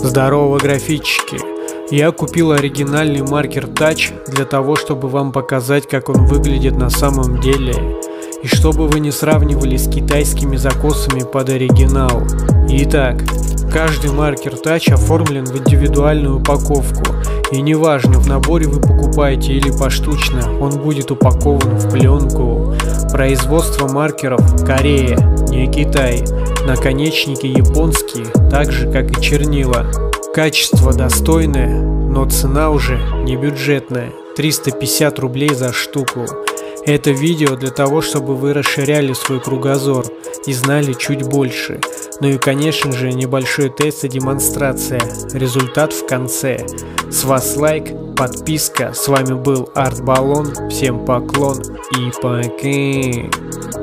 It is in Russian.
Здорово, графички! Я купил оригинальный маркер Touch для того, чтобы вам показать, как он выглядит на самом деле. И чтобы вы не сравнивали с китайскими закосами под оригинал. Итак, каждый маркер Touch оформлен в индивидуальную упаковку. И неважно, в наборе вы покупаете или поштучно, он будет упакован в пленку. Производство маркеров Корея, не Китай. Наконечники японские, так же как и чернила. Качество достойное, но цена уже не бюджетная. 350 рублей за штуку. Это видео для того, чтобы вы расширяли свой кругозор и знали чуть больше. Ну и конечно же небольшой тест и демонстрация. Результат в конце. С вас лайк, подписка. С вами был Арт Баллон. Всем поклон и пока.